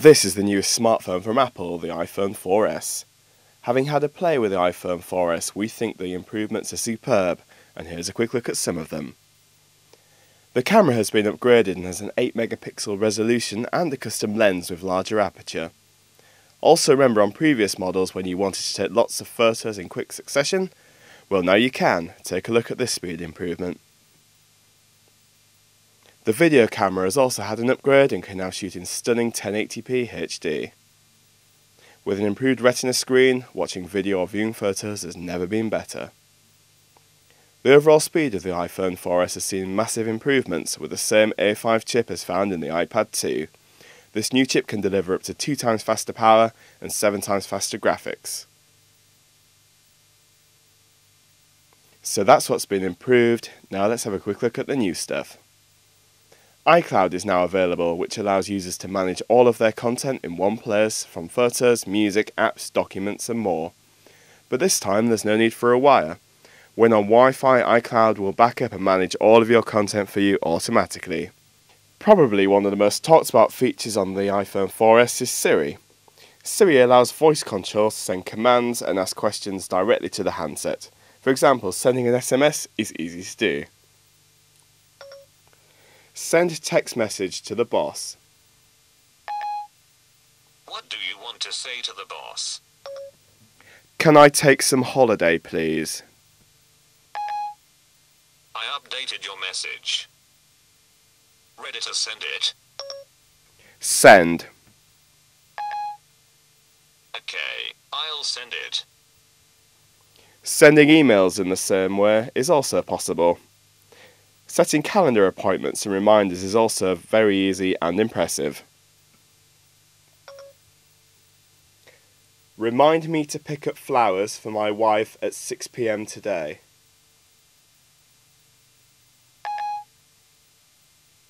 This is the newest smartphone from Apple, the iPhone 4S. Having had a play with the iPhone 4S, we think the improvements are superb, and here's a quick look at some of them. The camera has been upgraded and has an 8 megapixel resolution and a custom lens with larger aperture. Also remember on previous models when you wanted to take lots of photos in quick succession? Well now you can, take a look at this speed improvement. The video camera has also had an upgrade and can now shoot in stunning 1080p HD. With an improved retina screen, watching video or viewing photos has never been better. The overall speed of the iPhone 4S has seen massive improvements with the same A5 chip as found in the iPad 2. This new chip can deliver up to 2 times faster power and 7 times faster graphics. So that's what's been improved, now let's have a quick look at the new stuff. iCloud is now available which allows users to manage all of their content in one place from photos, music, apps, documents and more. But this time there's no need for a wire. When on Wi-Fi, iCloud will back up and manage all of your content for you automatically. Probably one of the most talked about features on the iPhone 4S is Siri. Siri allows voice control to send commands and ask questions directly to the handset. For example, sending an SMS is easy to do. Send text message to the boss. What do you want to say to the boss? Can I take some holiday, please? I updated your message. Ready to send it? Send. Okay, I'll send it. Sending emails in the same way is also possible. Setting calendar appointments and reminders is also very easy and impressive. Remind me to pick up flowers for my wife at 6pm today.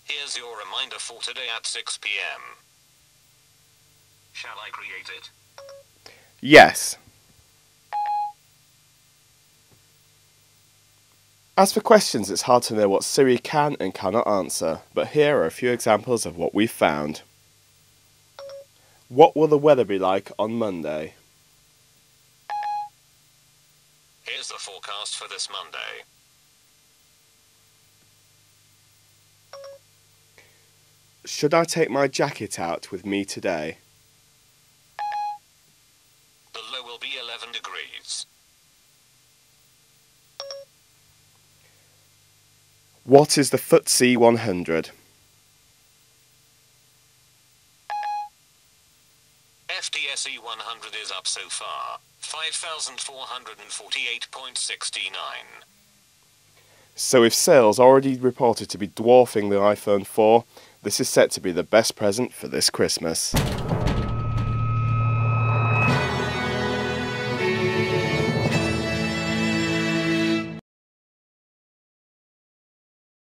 Here's your reminder for today at 6 p.m. Shall I create it? Yes. As for questions, it's hard to know what Siri can and cannot answer, but here are a few examples of what we've found. What will the weather be like on Monday? Here's the forecast for this Monday. Should I take my jacket out with me today? The low will be 11 degrees. What is the FTSE 100? FTSE 100 is up so far, 5,448.69. So if sales already reported to be dwarfing the iPhone 4, this is set to be the best present for this Christmas.